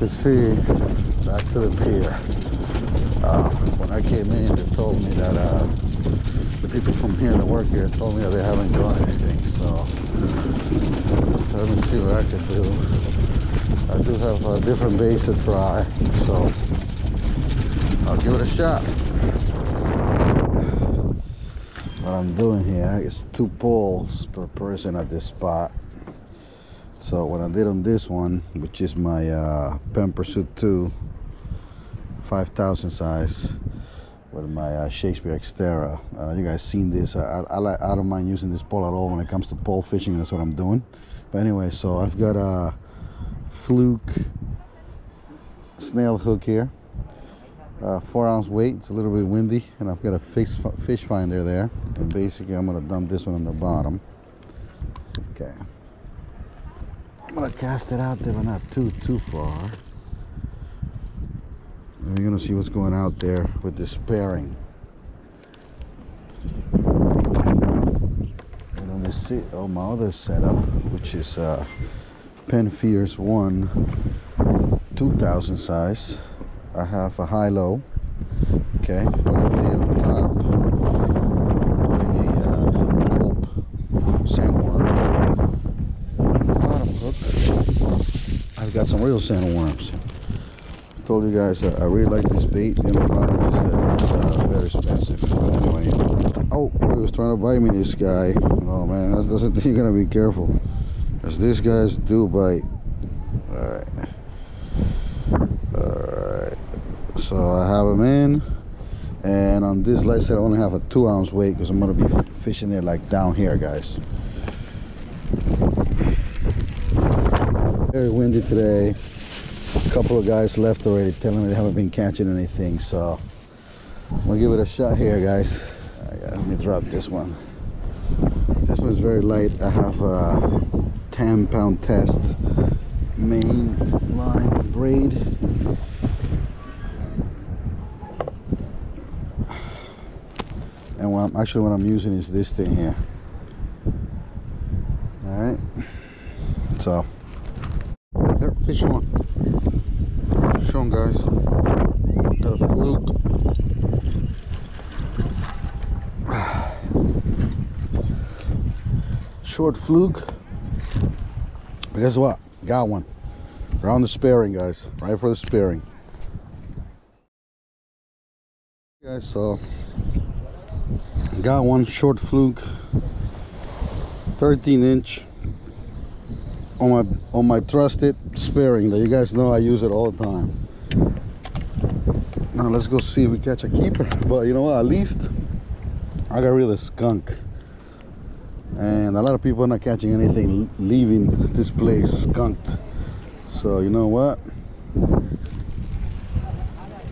can see, back to the pier. Uh, when I came in, they told me that uh, the people from here that work here told me that they haven't done anything. So, so let me see what I can do. I do have a different base to try, so I'll give it a shot. What I'm doing here is two poles per person at this spot. So what I did on this one, which is my uh, Penn Pursuit 2 5000 size with my uh, Shakespeare Xterra. Uh, you guys seen this? I, I, I, don't mind using this pole at all when it comes to pole fishing. That's what I'm doing. But anyway, so I've got a fluke snail hook here. Uh, four ounce weight. It's a little bit windy, and I've got a fish fish finder there. And basically, I'm gonna dump this one on the bottom. Okay. I'm gonna cast it out there, but not too too far. And we're gonna see what's going out there with this pairing. And on this see oh my other setup, which is uh, Penn Fierce One 2000 size. I have a high-low. Okay, what I did on top, putting a uh, gulp sandworm on the bottom I've got some real sandworms told you guys uh, I really like this bait. The only problem is that it's uh, very expensive. But anyway, oh, he was trying to bite me, this guy. Oh man, that's, the thing. You gotta be careful, cause these guys do bite. All right, all right. So I have him in, and on this light set, I only have a two ounce weight because I'm gonna be fishing it like down here, guys. Very windy today. A couple of guys left already telling me they haven't been catching anything so I'm gonna give it a shot here guys. Uh, right, let me drop this one. This one's very light. I have a 10 pound test main line braid. And what I'm, actually what I'm using is this thing here. All right. So fish on fish on guys. Got a fluke. Short fluke. But guess what? Got one. Around the spearing guys. Right for the spearing guys so got one short fluke. 13 inch on my on my trusted spearing that you guys know I use it all the time. Now let's go see if we catch a keeper. But you know what? At least I got rid of the skunk. And a lot of people are not catching anything leaving this place skunked. So you know what?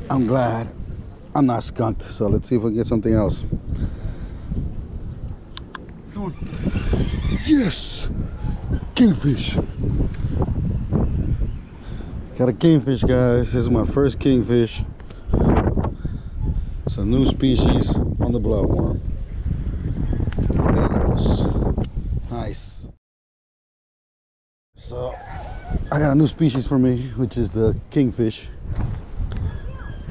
I'm glad I'm not skunked. So let's see if we get something else yes. Kingfish. Got a kingfish guys. This is my first kingfish. It's a new species on the bloodworm. Nice. So i got a new species for me which is the kingfish.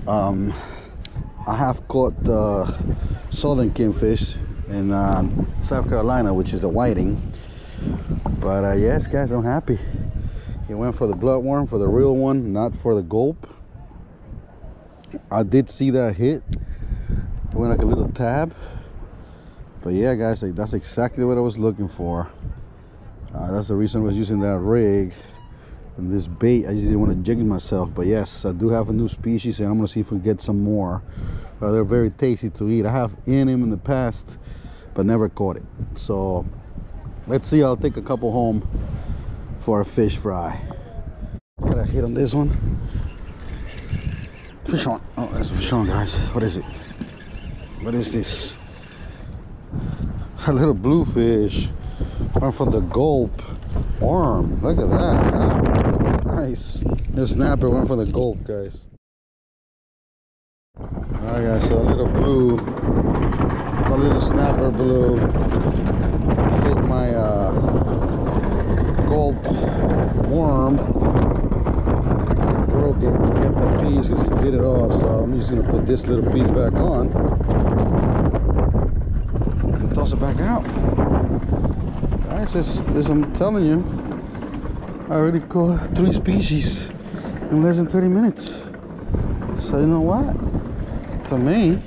Um i have caught the southern kingfish in uh, south carolina which is a whiting. But uh, yes guys i'm happy. He went for the bloodworm for the real one not for the gulp. I did see that hit. It went like a little tab. But yeah guys like, that's exactly what i was looking for. Uh, that's the reason i was using that rig and this bait. I just didn't want to jig myself. But yes i do have a new species and i'm gonna see if we get some more uh, they're very tasty to eat. I have in them in the past but never caught it. So let's see. I'll take a couple home for a fish fry. Got a hit on this one. Fish on. Oh there's a fish on guys. What is it? What is this? A little bluefish one from the gulp worm. Look at that nice. The snapper went for the gulp guys guys so a little blue a little snapper blue hit my uh, gulp worm get, kept the piece because he bit it off. So I'm just gonna put this little piece back on and toss it back out. Guys, this, this I'm telling you, I already caught three species in less than 30 minutes. So you know what? To me,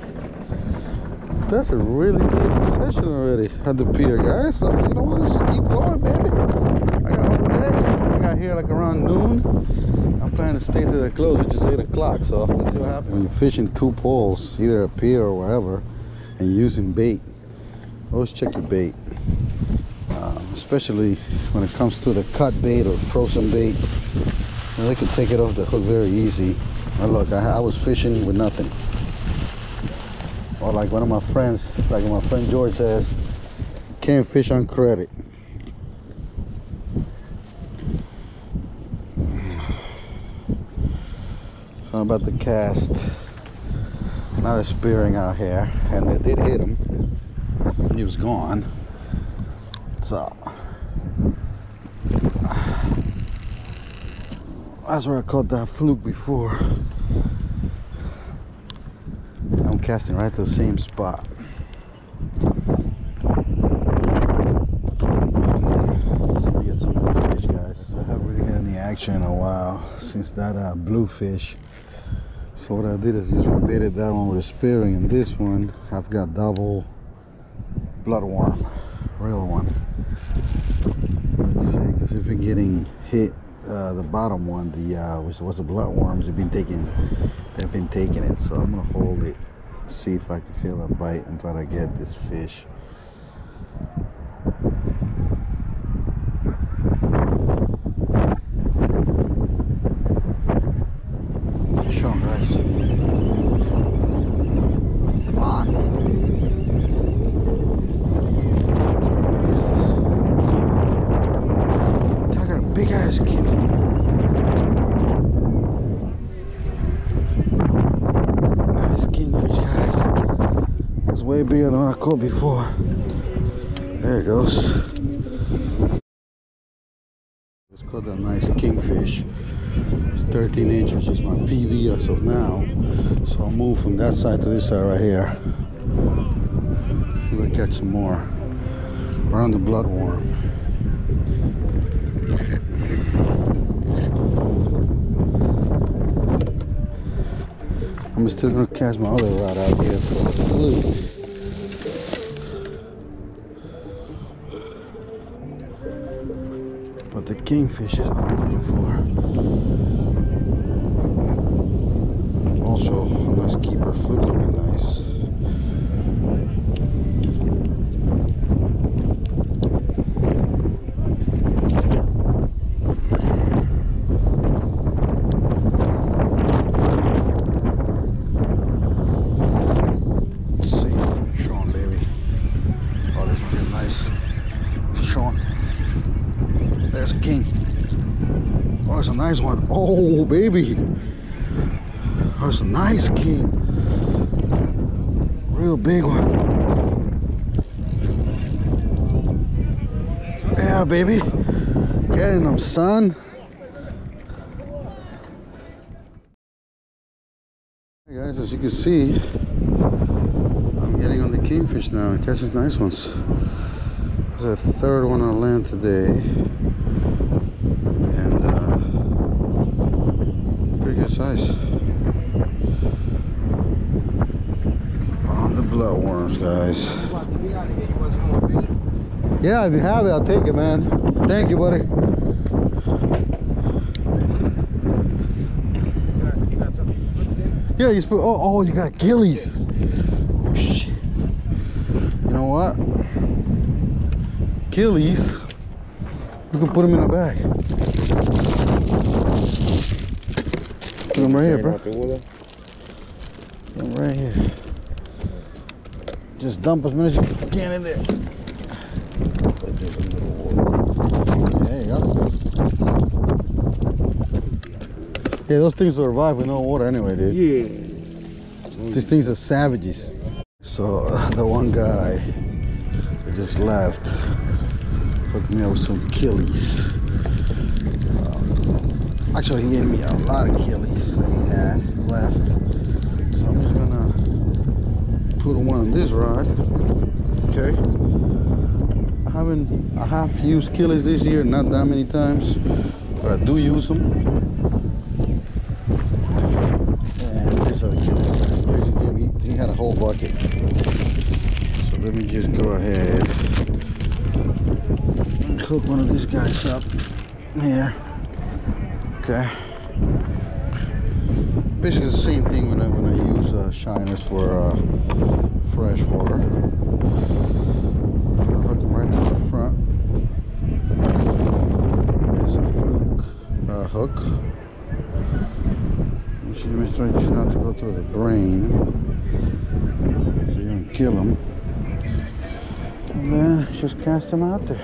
that's a really good session already at the pier, guys. So you know what? Let's keep going, baby. I got all day. I got here like around noon. I'm planning to stay to the close, which is 8 o'clock. So let's see what happens. When you're fishing two poles, either a pier or wherever, and using bait, always check your bait. Um, especially when it comes to the cut bait or frozen bait. They can take it off the hook very easy. Now look, I, I was fishing with nothing. Or like one of my friends, like my friend George says, can't fish on credit. So I'm about to cast another spearing out here, and they did hit him. He was gone. So that's where I caught that fluke before. Casting right to the same spot. So we get some more fish, guys. So I haven't really had any action in a while since that uh, bluefish. So what I did is just baited that one with a spearing, and this one I've got double bloodworm, real one. Let's see, because they've been getting hit. Uh, the bottom one, the uh, which was the bloodworms, have been taking, they've been taking it. So I'm gonna hold it, see if I can feel a bite and try to get this fish on, guys. Come on. What is this? I got a big ass kid. Nice kingfish, guys. Than what I caught before. There it goes. Just caught a nice kingfish. It's 13 inches, is my PB as of now. So I'll move from that side to this side right here. I catch some more. Around the bloodworm. I'm still gonna cast my other rod out here for the fluke. Kingfish is what I'm looking for. Also, a nice keeper fluke would be nice. Let's see, Sean, baby. Oh, this one is nice. Sean. There's King. Oh, it's a nice one. Oh, baby. That's a nice King. Real big one. Yeah, baby. Getting them, son. Hey guys, as you can see, I'm getting on the kingfish now and catching nice ones. There's a third one on land today. And uh, pretty good. On the bloodworms, guys. Yeah, if you have it, I'll take it, man. Thank you, buddy. Yeah, you put. Oh, oh, you got killies. Oh shit. You know what? Killies. You can put them in a bag. Put them right here, bro. Them right here. Just dump as many as you can in there. There you go. Yeah, those things survive with no water anyway, dude. Yeah. These things are savages. So the one guy that just left hooked me up with some killies. Actually, he gave me a lot of killies that he had left. So I'm just gonna put one on this rod. Okay. I haven't, I have used killies this year, not that many times, but I do use them. And these are killies. Basically, he, he had a whole bucket. So let me just go ahead and hook one of these guys up here. Okay. Basically the same thing when I when I use uh, shiners for uh, fresh water. Hook them right to the front. There's a fluke uh, hook. You should make sure just not to go through the brain, so you don't kill them. And then just cast them out there.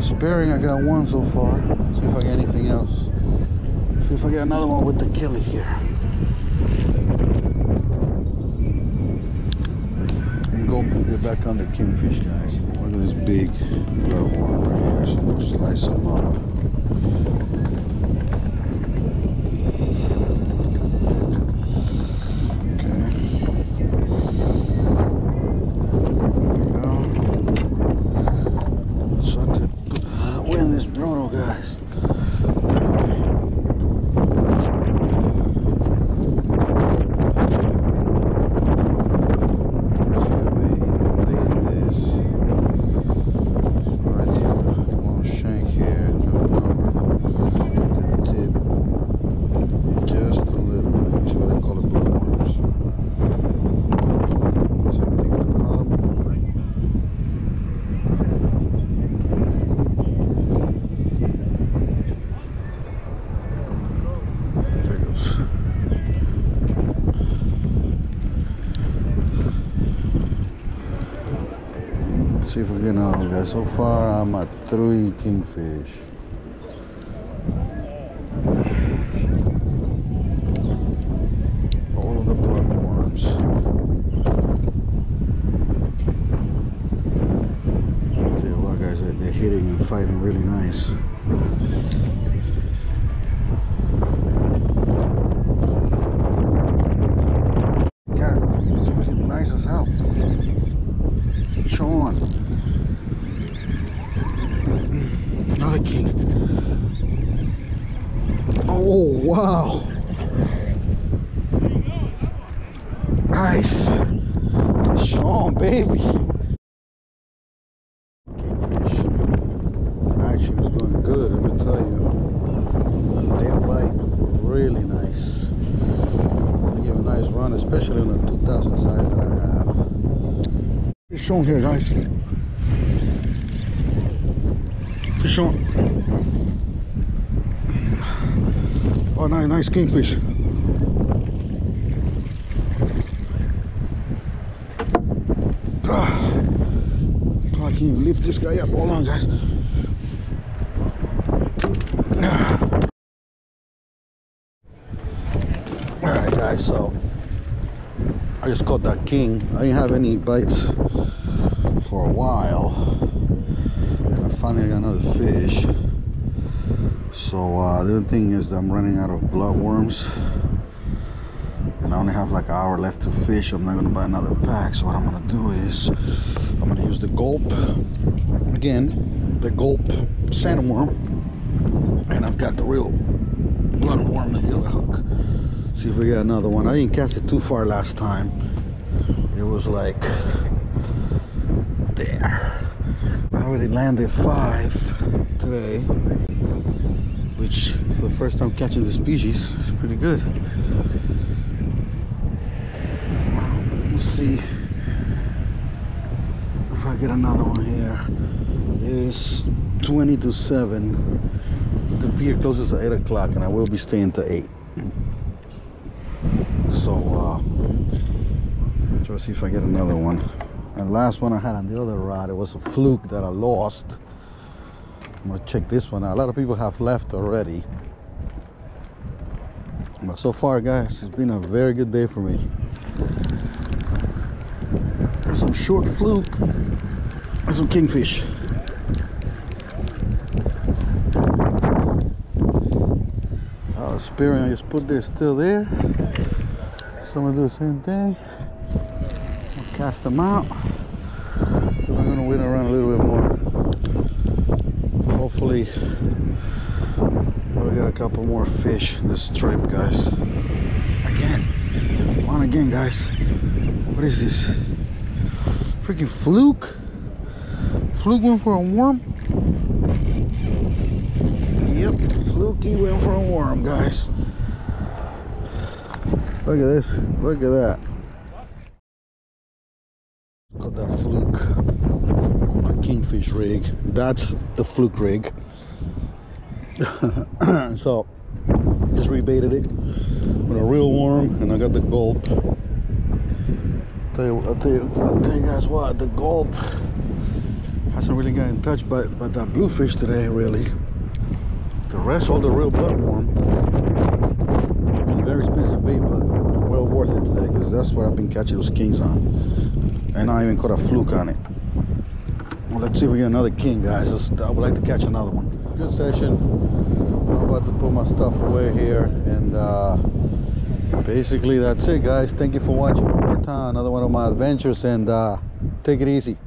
Spearing, I got one so far. See if I get anything else. See if I get another one with the killie here. And go get back on the kingfish, guys. Look at this big blood one right here. So I'm gonna slice them up. Okay. There we go. So I could uh, win this Bruno, guys. That's why we invading this. Right through the long shank here, try to cover the tip just a little. Maybe see what they call it bloodworms. Same thing on the bottom. There it goes. Let's see if we get another guys. So far, I'm at three kingfish. All of the bloodworms. Tell you what, guys, they- they're hitting and fighting really nice. God, this is looking nice as hell. Sean. Another king. Oh, wow. Nice. Sean, baby. Kingfish. Action is going good, let me tell you. They bite really nice. Give a nice run, especially on the 2000 size that I have. Fish on here, guys. Fish on. Oh, nice, nice kingfish. Ah. Oh, I can't lift this guy up. Hold on, guys. Ah. All right, guys. So I just caught that king. I didn't have any bites for a while, and I finally got another fish. So uh, the other thing is I'm running out of bloodworms, I only have like an hour left to fish. I'm not gonna buy another pack. So what I'm gonna do is I'm gonna use the gulp again, the gulp sandworm, and I've got the real bloodworm in the other hook. See if we get another one. I didn't cast it too far last time. It was like there. I already landed five today, which for the first time catching the species is pretty good. Let's see if I get another one here. It's 20 to 7. The pier closes at 8 o'clock and I will be staying to 8. So, uh, try to see if I get another one. And last one I had on the other rod, it was a fluke that I lost. I'm gonna check this one out. A lot of people have left already. But so far, guys, it's been a very good day for me. Some short fluke and some kingfish. Uh, spearing I just put there still there. So I'm gonna do the same thing. I'll cast them out. I'm gonna wait around a little bit more. Hopefully, we'll get a couple more fish in this trip, guys. Again, on again, guys. What is this? Freaking fluke? Fluke went for a worm? Yep, Fluky went for a worm, guys. Look at this. Look at that. Got that fluke on my kingfish rig. That's the fluke rig. so, just rebaited it with a real worm, and I got the gulp. Tell you, I'll tell you, I'll tell you guys what, the gulp hasn't really got in touch, but but that bluefish today really. The rest, all the real bloodworm. Very expensive bait, but well worth it today because that's what I've been catching those kings on. And I even caught a fluke on it. Well, let's see if we get another king, guys. I would like to catch another one. Good session. I'm about to put my stuff away here, and uh, basically that's it, guys. Thank you for watching Another one of my adventures, and uh, take it easy.